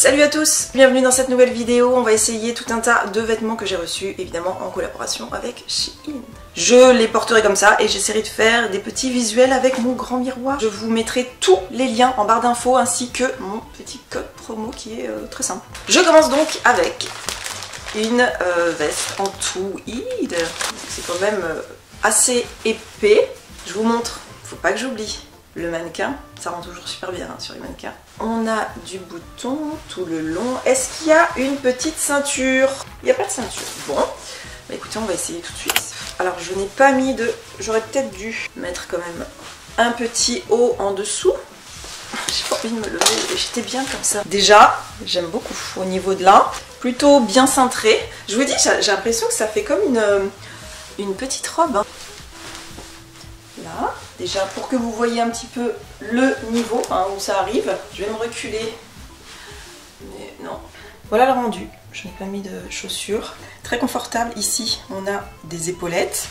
Salut à tous, bienvenue dans cette nouvelle vidéo. On va essayer tout un tas de vêtements que j'ai reçus, évidemment en collaboration avec Shein. Je les porterai comme ça et j'essaierai de faire des petits visuels avec mon grand miroir. Je vous mettrai tous les liens en barre d'infos ainsi que mon petit code promo qui est euh, très simple. Je commence donc avec une euh, veste en tweed. C'est quand même euh, assez épais. Je vous montre, faut pas que j'oublie le mannequin, ça rend toujours super bien hein, sur les mannequins. On a du bouton tout le long. Est-ce qu'il y a une petite ceinture? Il n'y a pas de ceinture. Bon, bah écoutez, on va essayer tout de suite. Alors je n'ai pas mis de... J'aurais peut-être dû mettre quand même un petit haut en dessous. J'ai pas envie de me lever, j'étais bien comme ça. Déjà, j'aime beaucoup au niveau de là. Plutôt bien cintré. Je vous dis, j'ai l'impression que ça fait comme une, une petite robe. Hein. Déjà pour que vous voyez un petit peu le niveau hein, où ça arrive. Je vais me reculer. Mais non. Voilà le rendu. Je n'ai pas mis de chaussures. Très confortable. Ici, on a des épaulettes.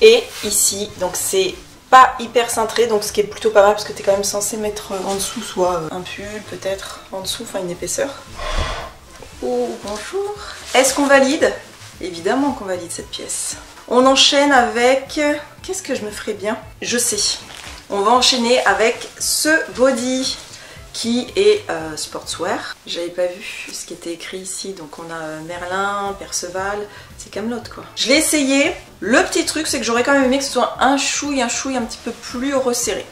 Et ici, donc c'est pas hyper cintré, donc ce qui est plutôt pas mal parce que tu es quand même censé mettre en dessous soit un pull peut-être en dessous, enfin une épaisseur. Oh bonjour. Est-ce qu'on valide? Évidemment qu'on valide cette pièce. On enchaîne avec... Qu'est-ce que je me ferais bien? Je sais. On va enchaîner avec ce body qui est euh, sportswear. J'avais pas vu ce qui était écrit ici, donc on a euh, Merlin, Perceval, c'est Camelot quoi. Je l'ai essayé. Le petit truc, c'est que j'aurais quand même aimé que ce soit un chouille, un chouille un petit peu plus resserré.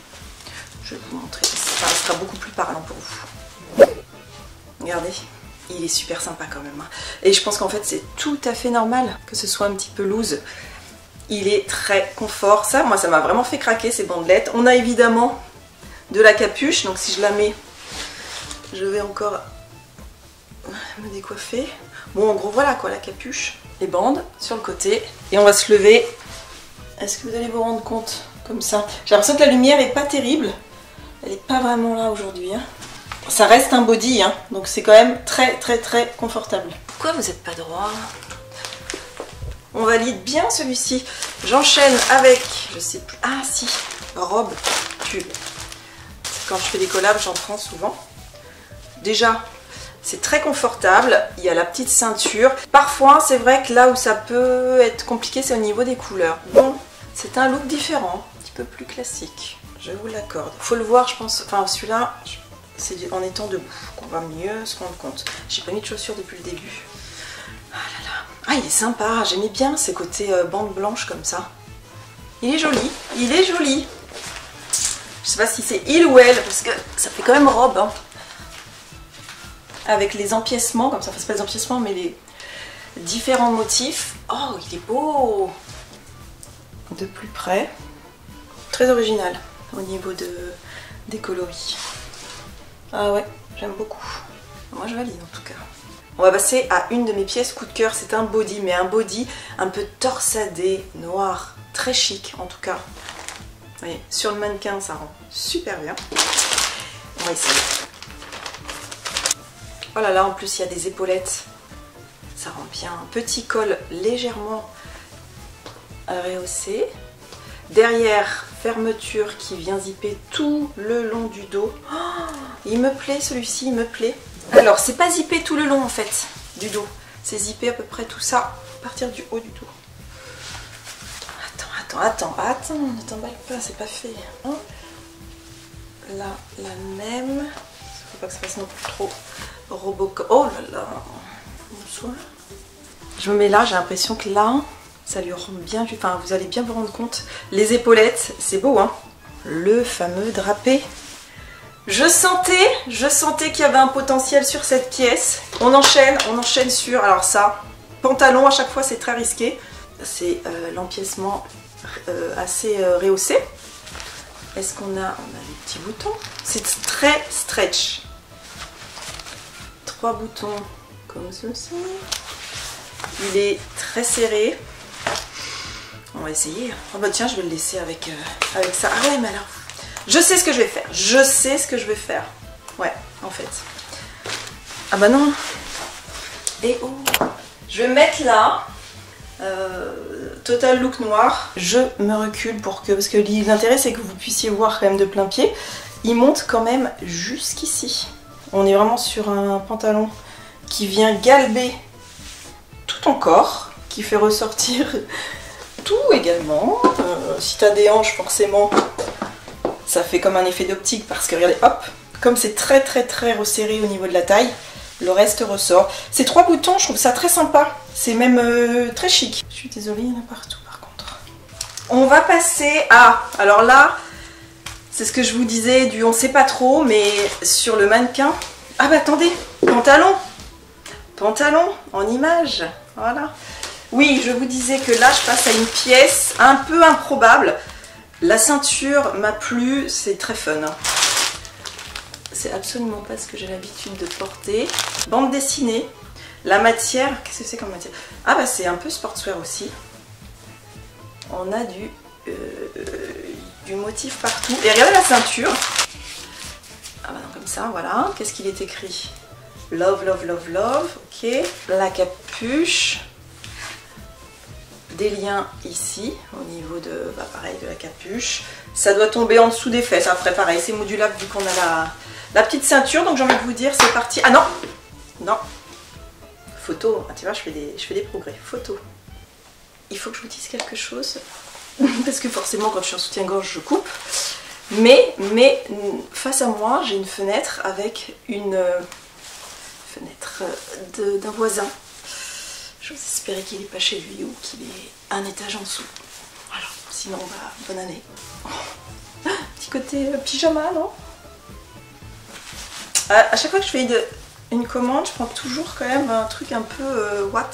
Je vais vous montrer, ça sera beaucoup plus parlant pour vous. Regardez il est super sympa quand même. Hein. Et je pense qu'en fait c'est tout à fait normal que ce soit un petit peu loose. Il est très confort. Ça, moi, ça m'a vraiment fait craquer ces bandelettes. On a évidemment de la capuche. Donc si je la mets, je vais encore me décoiffer. Bon, en gros, voilà quoi, la capuche. Les bandes sur le côté. Et on va se lever. Est-ce que vous allez vous rendre compte comme ça? J'ai l'impression que la lumière est pas terrible. Elle n'est pas vraiment là aujourd'hui. Hein. Ça reste un body, hein, donc c'est quand même très très très confortable. Pourquoi vous n'êtes pas droit? On valide bien celui-ci. J'enchaîne avec, je sais plus, ah si, robe pull. Quand je fais des collabs, j'en prends souvent. Déjà, c'est très confortable, il y a la petite ceinture. Parfois, c'est vrai que là où ça peut être compliqué, c'est au niveau des couleurs. Bon, c'est un look différent, un petit peu plus classique, je vous l'accorde. Faut le voir, je pense, enfin celui-là, c'est en étant debout qu'on va mieux se rendre compte. J'ai pas mis de chaussures depuis le début. Ah là là. Ah, il est sympa. J'aimais bien ces côtés euh, bande blanche comme ça. Il est joli. Il est joli. Je sais pas si c'est il ou elle, parce que ça fait quand même robe. Hein. Avec les empiècements, comme ça, enfin c'est pas les empiècements, mais les différents motifs. Oh, il est beau De plus près. Très original au niveau de, des coloris. Ah ouais, j'aime beaucoup. Moi je valide en tout cas. On va passer à une de mes pièces coup de cœur, c'est un body, mais un body un peu torsadé, noir, très chic en tout cas. Vous voyez, sur le mannequin ça rend super bien. On va essayer. Oh là en plus il y a des épaulettes. Ça rend bien. Petit col légèrement rehaussé. Derrière, fermeture qui vient zipper tout le long du dos. Oh, il me plaît celui-ci, il me plaît. Alors, c'est pas zippé tout le long en fait du dos. C'est zippé à peu près tout ça à partir du haut du dos. Attends, attends, attends, attends, ne t'emballe pas, c'est pas fait. Hein. Là, la même. Faut pas que ça fasse non plus trop robocop. Oh là là. Bonsoir. Je me mets là, j'ai l'impression que là, ça lui rend bien, enfin vous allez bien vous rendre compte. Les épaulettes, c'est beau hein. Le fameux drapé. Je sentais, je sentais qu'il y avait un potentiel sur cette pièce. On enchaîne, on enchaîne sur, alors ça, pantalon à chaque fois c'est très risqué. C'est euh, l'empiècement euh, assez euh, rehaussé. Est-ce qu'on a, on a des petits boutons? C'est très stretch. Trois boutons comme ceci. Il est très serré. On va essayer. Oh bah tiens, je vais le laisser avec, avec ça. Ah ouais, mais alors... Je sais ce que je vais faire. Je sais ce que je vais faire. Ouais, en fait. Ah bah non. Et oh Je vais mettre là. Euh, total look noir. Je me recule pour que... Parce que l'intérêt, c'est que vous puissiez voir quand même de plein pied. Il monte quand même jusqu'ici. On est vraiment sur un pantalon qui vient galber tout ton corps, qui fait ressortir tout également. Euh, si t'as des hanches, forcément, ça fait comme un effet d'optique parce que regardez, hop, comme c'est très très très resserré au niveau de la taille, le reste ressort. Ces trois boutons, je trouve ça très sympa. C'est même euh, très chic. Je suis désolée, il y en a partout par contre. On va passer à... Alors là, c'est ce que je vous disais du on sait pas trop, mais sur le mannequin... Ah bah attendez, pantalon Pantalon en image, voilà. Oui, je vous disais que là, je passe à une pièce un peu improbable. La ceinture m'a plu, c'est très fun. Hein. C'est absolument pas ce que j'ai l'habitude de porter. Bande dessinée. La matière, qu'est-ce que c'est comme matière? Ah bah c'est un peu sportswear aussi. On a du, euh, du motif partout. Et regardez la ceinture. Ah bah non, comme ça, voilà. Qu'est-ce qu'il est écrit? Love, love, love, love. Ok. La capuche des liens ici au niveau de bah, de la capuche ça doit tomber en dessous des fesses après pareil c'est modulable vu qu'on a la, la petite ceinture, donc j'ai envie de vous dire, c'est parti. Ah non Non Photo, ah, tu vois, je fais, des, je fais des progrès. Photo. Il faut que je vous dise quelque chose, parce que forcément, quand je suis en soutien-gorge, je coupe. Mais, mais, face à moi, j'ai une fenêtre avec une euh, fenêtre euh, d'un voisin. J'ose espérer qu'il n'est pas chez lui ou qu'il est un étage en dessous. Voilà, sinon, bah, bonne année. Petit côté euh, pyjama, non? À, chaque fois que je fais une, commande, je prends toujours quand même un truc un peu euh, what?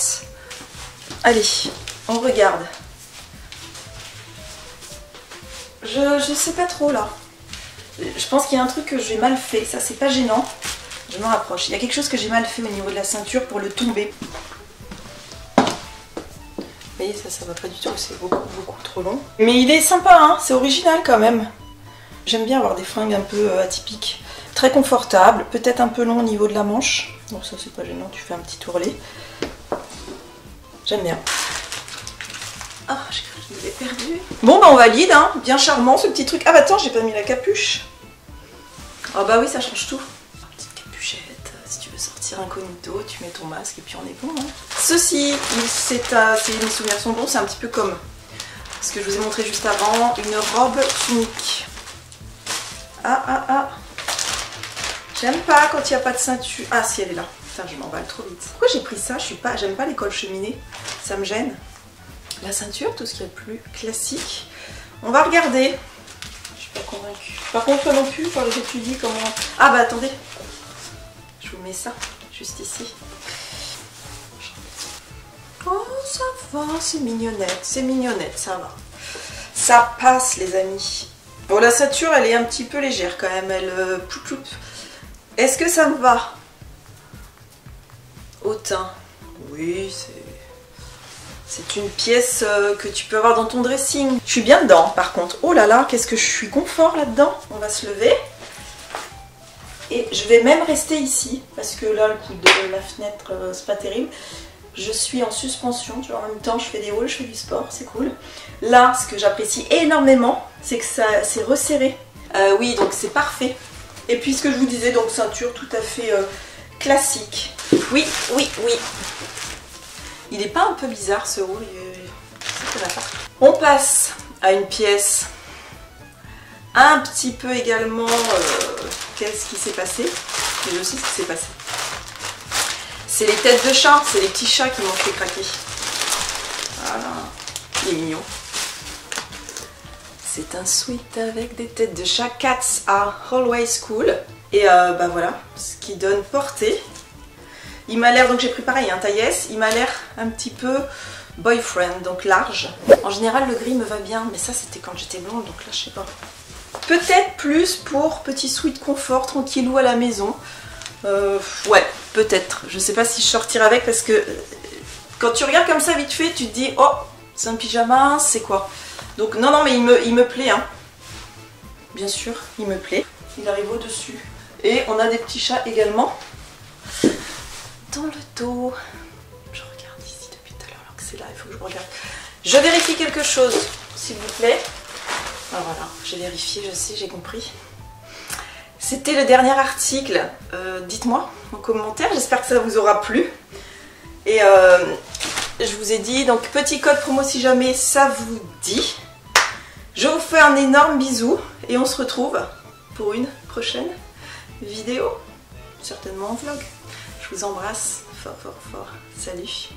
Allez, on regarde. Je, je sais pas trop là. Je pense qu'il y a un truc que j'ai mal fait. Ça, c'est pas gênant. Je me rapproche. Il y a quelque chose que j'ai mal fait au niveau de la ceinture pour le tomber. Vous voyez, ça, ça va pas du tout. C'est beaucoup, beaucoup trop long. Mais il est sympa, hein. C'est original quand même. J'aime bien avoir des fringues un peu euh, atypiques. Très confortable, peut-être un peu long au niveau de la manche. Donc ça c'est pas gênant, tu fais un petit tourlet. J'aime bien. Ah, j'ai cru que je l'avais perdu. Bon bah on valide, hein. bien charmant ce petit truc. Ah bah attends, j'ai pas mis la capuche. Ah bah oui, ça change tout. petite capuchette, euh, si tu veux sortir incognito, tu mets ton masque et puis on est bon. Hein. Ceci, c'est mes souvenirs sont bons, c'est un petit peu comme ce que je vous ai montré juste avant, une robe tunique. Ah ah ah J'aime pas quand il n'y a pas de ceinture. Ah si elle est là. Putain je m'emballe trop vite. Pourquoi j'ai pris ça? Je suis pas. J'aime pas les cols cheminés. Ça me gêne. La ceinture, tout ce qui est plus classique. On va regarder. Je suis pas convaincue. Par contre non plus, quand j'étudie comment? Ah bah attendez. Je vous mets ça juste ici. Oh ça va, c'est mignonnette, c'est mignonnette, ça va. Ça passe les amis. Bon la ceinture elle est un petit peu légère quand même, elle euh, est-ce que ça me va? Au teint. Oui, c'est... une pièce euh, que tu peux avoir dans ton dressing. Je suis bien dedans par contre. Oh là là, qu'est-ce que je suis confort là-dedans. On va se lever. Et je vais même rester ici. Parce que là, le coup de la fenêtre, euh, c'est pas terrible. Je suis en suspension, tu vois, en même temps je fais des hauls, je fais du sport, c'est cool. Là, ce que j'apprécie énormément, c'est que ça c'est resserré. Euh, oui, donc c'est parfait. Et puis ce que je vous disais, donc ceinture tout à fait euh, classique. Oui, oui, oui. Il n'est pas un peu bizarre ce haut, On passe à une pièce un petit peu également euh, qu'est-ce qui s'est passé? Mais je sais ce qui s'est passé. C'est les têtes de chat, c'est les petits chats qui m'ont fait craquer. Voilà, il est mignon. C'est un sweat avec des têtes de chat. Cats are always cool. Et euh, bah voilà, ce qui donne portée. Il m'a l'air, donc j'ai pris pareil, un taille S, il m'a l'air un petit peu boyfriend, donc large. En général, le gris me va bien, mais ça c'était quand j'étais blonde, donc là je sais pas. Peut-être plus pour petit sweat confort, tranquillou à la maison. Euh, ouais, peut-être. Je sais pas si je sortirai avec parce que euh, quand tu regardes comme ça vite fait, tu te dis, oh, c'est un pyjama, c'est quoi? Donc non, non, mais il me, il me plaît. Hein. Bien sûr, il me plaît. Il arrive au-dessus. Et on a des petits chats également. Dans le dos. Je regarde ici depuis tout à l'heure alors que c'est là, il faut que je regarde. Je vérifie quelque chose, s'il vous plaît. Ah, voilà, j'ai vérifié, je sais, j'ai compris. C'était le dernier article. Euh, dites-moi en commentaire, j'espère que ça vous aura plu. Et euh, je vous ai dit, donc petit code promo si jamais ça vous dit. Je vous fais un énorme bisou et on se retrouve pour une prochaine vidéo, certainement en vlog. Je vous embrasse fort fort fort. Salut.